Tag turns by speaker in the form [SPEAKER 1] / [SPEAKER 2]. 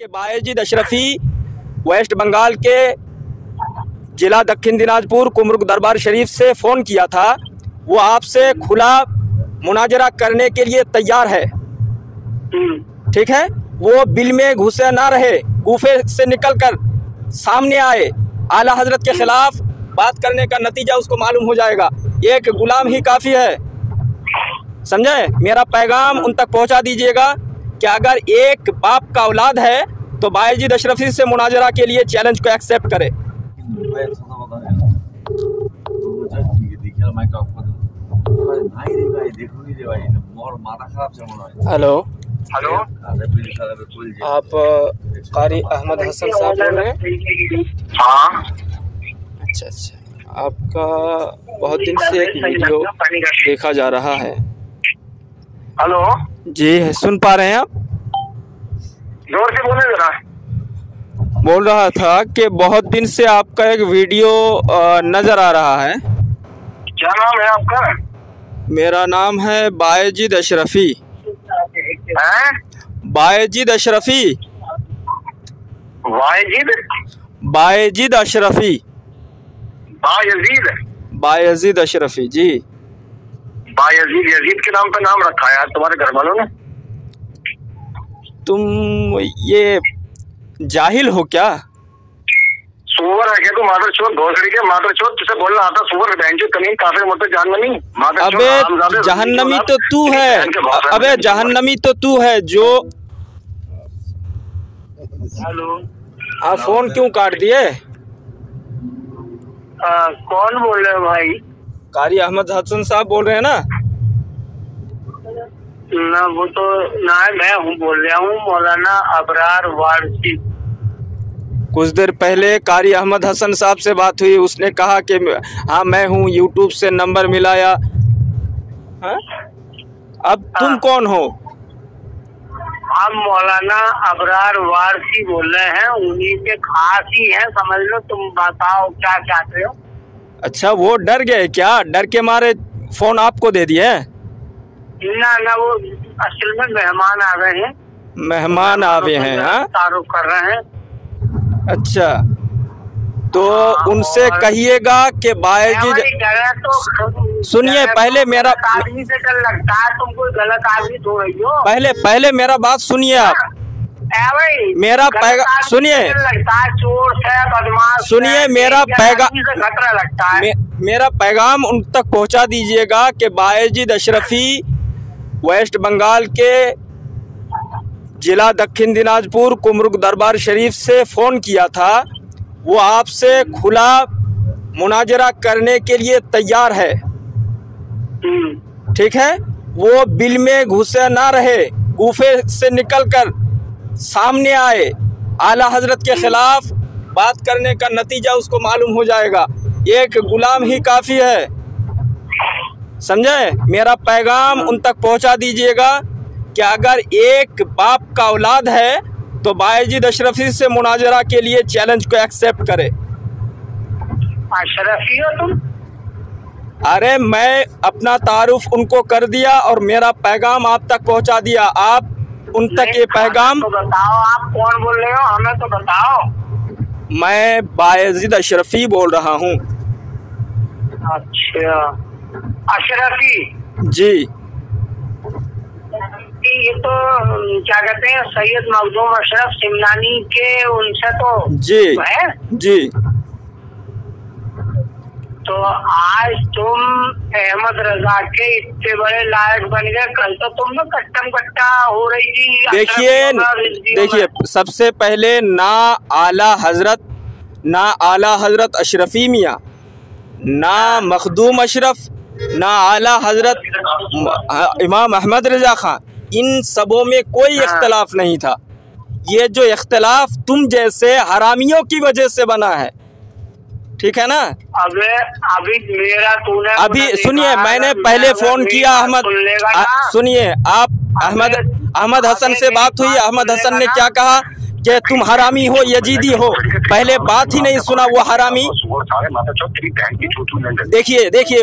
[SPEAKER 1] के बायजीद अशरफी, वेस्ट बंगाल के जिला दक्षिण दिनाजपुर कुमरुग दरबार शरीफ से फ़ोन किया था। वो आपसे खुला मुनाजरा करने के लिए तैयार है। ठीक है? वो बिल में घुसे ना रहे, गुफे से निकलकर सामने आए। आला हज़रत के खिलाफ बात करने का नतीजा उसको मालूम हो जाएगा। एक गुलाम ही काफ़ी है। समझे? मेरा पैगाम उन तक पहुँचा दीजिएगा। कि अगर एक बाप का औलाद है तो बायजीद अशरफी से मुनाजरा के लिए चैलेंज को एक्सेप्ट करे। हेलो।
[SPEAKER 2] हेलो।
[SPEAKER 1] आप कारी अहमद हसन साहब बोल रहे हैं?
[SPEAKER 2] हाँ।
[SPEAKER 1] अच्छा अच्छा। आपका बहुत दिन से एक वीडियो देखा जा रहा है।
[SPEAKER 2] हेलो।
[SPEAKER 1] जी सुन पा रहे हैं आप?
[SPEAKER 2] ज़ोर से बोले जरा।
[SPEAKER 1] बोल रहा था कि बहुत दिन से आपका एक वीडियो नज़र आ रहा है।
[SPEAKER 2] क्या नाम है आपका?
[SPEAKER 1] मेरा नाम है बायजिद अशरफी।
[SPEAKER 2] हैं?
[SPEAKER 1] बायजिद अशरफी।
[SPEAKER 2] वाजिद
[SPEAKER 1] बायजिद अशरफी।
[SPEAKER 2] बायजीद।
[SPEAKER 1] बायजिद अशरफी जी।
[SPEAKER 2] बायजीद यजीद के नाम पे नाम रखा है यार तुम्हारे घर वालों ने।
[SPEAKER 1] तुम ये जाहिल हो क्या?
[SPEAKER 2] सुअर है क्या तू? मादर चोर घोसड़ी के मादर चोर तुझे बोलना आता सुअर बहन चोर कमीन काफिर चोर, हरामजादे,
[SPEAKER 1] अबे जहन्नमी तो तू है।
[SPEAKER 2] है।
[SPEAKER 1] अबे जहन्नमी तो तू है जो
[SPEAKER 2] हेलो।
[SPEAKER 1] आप फ़ोन क्यों काट दिए?
[SPEAKER 2] कौन बोल रहे हो भाई?
[SPEAKER 1] कारी अहमद हसन साहब बोल रहे हैं ना?
[SPEAKER 2] ना वो तो ना मैं हूँ बोल रहा हूँ मौलाना अबरार वारसी।
[SPEAKER 1] कुछ देर पहले कारी अहमद हसन साहब से बात हुई उसने कहा कि हाँ मैं हूँ यूट्यूब से नंबर मिलाया। हाँ? अब तुम
[SPEAKER 2] हाँ।
[SPEAKER 1] कौन हो?
[SPEAKER 2] हम मौलाना अबरार वारसी बोल रहे हैं उन्हीं के खास ही है समझ लो तुम बताओ क्या चाहते हो?
[SPEAKER 1] अच्छा वो डर गए क्या? डर के मारे फ़ोन आपको दे दिए?
[SPEAKER 2] ना ना वो असल में मेहमान आ गए हैं।
[SPEAKER 1] मेहमान आवे हैं हाँ?
[SPEAKER 2] तारुफ कर रहे हैं।
[SPEAKER 1] अच्छा। तो
[SPEAKER 2] हाँ,
[SPEAKER 1] उनसे कहिएगा कि
[SPEAKER 2] हमारी जगह तो
[SPEAKER 1] सुनिए, पहले
[SPEAKER 2] तो
[SPEAKER 1] मेरा-
[SPEAKER 2] आदमी से डर लगता है तुम कोई गलत आदमी हो रही हो।
[SPEAKER 1] पहले पहले मेरा बात सुनिए आप। मेरा
[SPEAKER 2] गलत
[SPEAKER 1] पैगा- सुनिए।
[SPEAKER 2] डर लगता है चोर से बदमाश
[SPEAKER 1] सुनिए, मेरा पैगा-
[SPEAKER 2] खतरा लगता है।
[SPEAKER 1] मे, मेरा पैगाम उन तक पहुँचा दीजिएगा कि बायजिद अशरफी वेस्ट बंगाल के जिला दक्षिण दिनाजपुर कुमरुग दरबार शरीफ से फ़ोन किया था। वो आपसे खुला मुनाजरा करने के लिए तैयार है।
[SPEAKER 2] हम्म,
[SPEAKER 1] ठीक है? वो बिल में घुसे ना रहे गुफे से निकलकर सामने आए। आला हज़रत के खिलाफ बात करने का नतीजा उसको मालूम हो जाएगा। एक गुलाम ही काफ़ी है। समझे मेरा पैगाम उन तक पहुँचा दीजिएगा कि अगर एक बाप का औलाद है तो बायजिद अशरफी से मुनाजरा के लिए चैलेंज को एक्सेप्ट करे।
[SPEAKER 2] अशरफी हो तुम?
[SPEAKER 1] अरे मैं अपना तारुफ उनको कर दिया और मेरा पैगाम आप तक पहुँचा दिया। आप उन तक ये पैगाम
[SPEAKER 2] तो बताओ आप कौन बोल रहे हो? हमें तो बताओ।
[SPEAKER 1] मैं बायजिद अशरफी बोल रहा हूँ।
[SPEAKER 2] अच्छा। अशरफी
[SPEAKER 1] जी।
[SPEAKER 2] ये तो क्या कहते हैं सैयद मखदूम अशरफ सिमनानी के उनसे तो
[SPEAKER 1] जी।
[SPEAKER 2] है?
[SPEAKER 1] जी।
[SPEAKER 2] तो आज तुम अहमद रजा के इतने बड़े लायक बन गए कल तो तुम में कट्टम कट्टा हो रही थी
[SPEAKER 1] देखिए। देखिए सबसे पहले ना आला हज़रत ना आला हज़रत अशरफी मियाँ ना मखदूम अशरफ ना आला हज़रत इमाम अहमद रजा खान इन सबों में कोई
[SPEAKER 2] हाँ।
[SPEAKER 1] इख्तलाफ नहीं था। ये जो इख्तलाफ तुम जैसे हरामियों की वजह से बना है। ठीक है ना?
[SPEAKER 2] अबे अभी मेरा तूने
[SPEAKER 1] अभी सुनिए मैंने पहले फ़ोन किया अहमद। सुनिए आप अहमद अहमद हसन से बात हुई अहमद हसन ने क्या कहा? कि तुम हरामी हो यजीदी हो। पहले बात ही नहीं सुना वो हरामी। देखिए देखिए